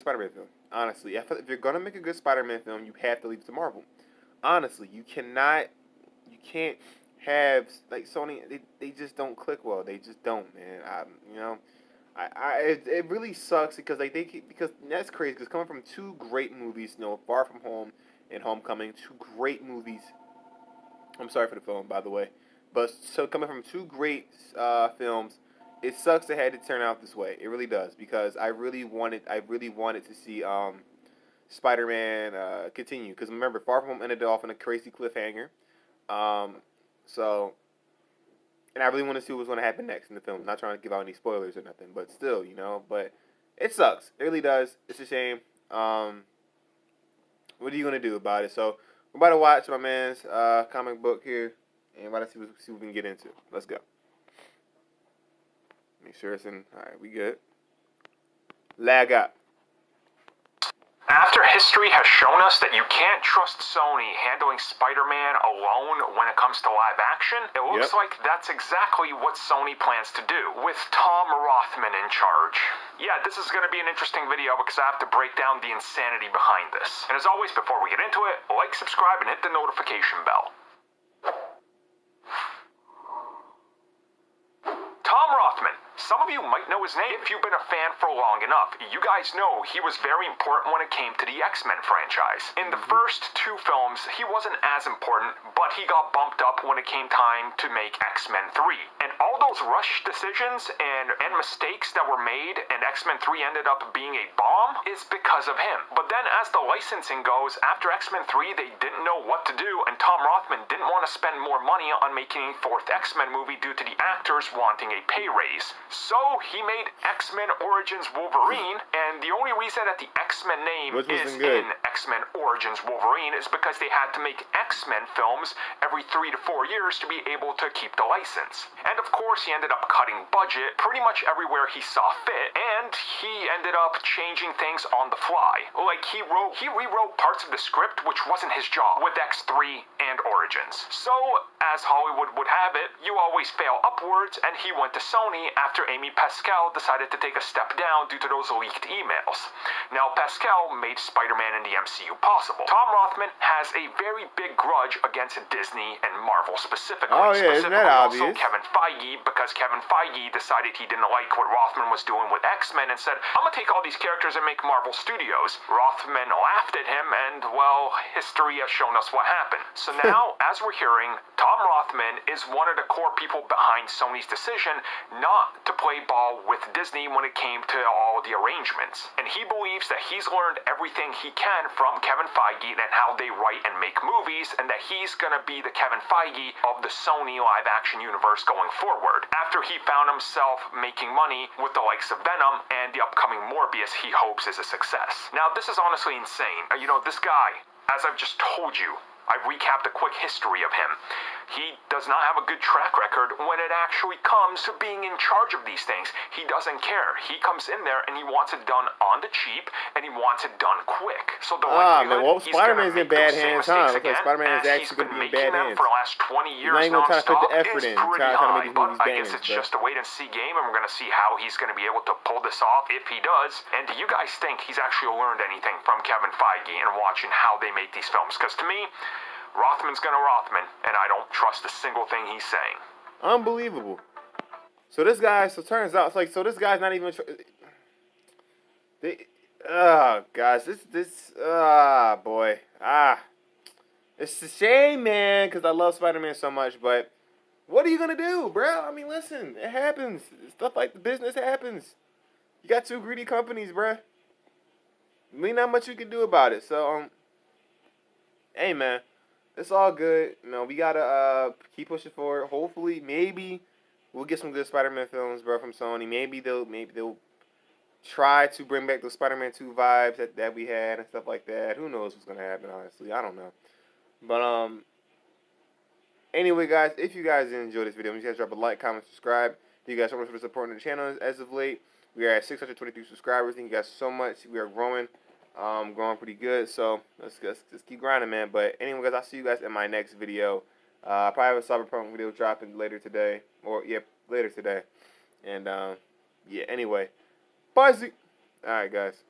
Spider-Man film. Honestly, if, you're gonna make a good Spider-Man film, you have to leave it to Marvel. Honestly, you cannot, you can't have like Sony. They, they just don't click well. They just don't, man. I, you know, I, I it, it really sucks because like they because that's crazy because coming from two great movies, you know, Far From Home and Homecoming, two great movies. I'm sorry for the film, by the way, but so coming from two great uh, films it sucks it had to turn out this way. It really does because I really wanted I really wanted to see um, Spider-Man uh, continue because remember Far From Home ended off in a crazy cliffhanger. Um, so and I really want to see what was going to happen next in the film. not trying to give out any spoilers or nothing, but still, you know, but it sucks. It really does. It's a shame. Um, what are you gonna do about it? So we're about to watch my man's uh, comic book here, and about to see what, see what we can get into. Let's go. Make sure it's in. All right, we good. Lag up. After history has shown us that you can't trust Sony handling Spider-Man alone when it comes to live action, it looks yep. like that's exactly what Sony plans to do, with Tom Rothman in charge. Yeah, this is going to be an interesting video because I have to break down the insanity behind this. And as always, before we get into it, like, subscribe, and hit the notification bell. Some of you might know his name if you've been a fan for long enough. You guys know he was very important when it came to the X Men franchise. In the first two films, he wasn't as important, but he got bumped up when it came time to make X Men 3. And all those rush decisions and, and mistakes that were made, and X Men 3 ended up being a bomb, is because of him. But then, as the licensing goes, after X Men 3, they didn't know what to do, and Tom Rothman didn't want to spend more money on making a fourth X Men movie due to the actors wanting a pay raise. So he made X Men Origins Wolverine, and the only reason that the X Men name is in X Men Origins Wolverine is because they had to make X Men films every three to four years to be able to keep the license. And of course, he ended up cutting budget pretty much everywhere he saw fit, and he ended up changing things on the fly. Like he wrote, he rewrote parts of the script, which wasn't his job with X3 and Origins. So, as Hollywood would have it, you always fail upwards, and he went to Sony after Amy Pascal decided to take a step down due to those leaked emails. Now, Pascal made Spider Man in the MCU possible. Tom Rothman has a very big grudge against Disney and Marvel specifically. Oh, yeah, isn't that obvious? Kevin Feige, because Kevin Feige decided he didn't like what Rothman was doing with X Men and said, I'm gonna take all these characters and make Marvel Studios. Rothman laughed at him, and, well, history has shown us what happened. So now, as we're hearing, Tom Rothman is one of the core people behind Sony's decision not to play ball with Disney when it came to all the arrangements. And he believes that he's learned everything he can from Kevin Feige and how they write and make movies, and that he's gonna be the Kevin Feige of the Sony live action universe going forward. After he found himself making money with the likes of Venom and the upcoming Morbius, he hopes is a success. Now, this is honestly insane. Uh, you know, this guy, as I've just told you, I've recapped a quick history of him. He does not have a good track record when it actually comes to being in charge of these things. He doesn't care. He comes in there and he wants it done on the cheap and he wants it done quick. So the ah, man, well, Spider-Man's in bad hands, huh? Because Spider-Man is actually going to be in bad hands. For the last 20 years even trying to put the effort in. Trying, to make these movies I guess it's just a wait and see game, and we're going to see how he's going to be able to pull this off if he does. And do you guys think he's actually learned anything from Kevin Feige and watching how they make these films? Because to me, Rothman's gonna Rothman, and I don't trust a single thing he's saying. Unbelievable. So this guy, so turns out, it's like, so this guy's not even. They, oh, guys, this, this, ah, boy, ah, it's a shame, man, because I love Spider Man so much, but what are you gonna do, bro? I mean, listen, it happens. Stuff like the business happens. You got two greedy companies, bro. I mean, not much you can do about it. So, um, hey, man it's all good. You know, we gotta uh, keep pushing forward. Hopefully, maybe we'll get some good Spider-Man films, bro, from Sony. Maybe they'll maybe they'll try to bring back those Spider-Man Two vibes that, that we had and stuff like that. Who knows what's gonna happen? Honestly, I don't know. But um, anyway, guys, if you guys enjoyed this video, you guys drop a like, comment, subscribe. Thank you guys so much for supporting the channel as of late. We are at 623 subscribers. Thank you guys so much. We are growing um, growing pretty good. So let's, let's just keep grinding, man. But anyway, guys, I'll see you guys in my next video. Uh, I probably have a Cyberpunk video dropping later today, or yeah, later today. And um, yeah, anyway, bye. All right, guys.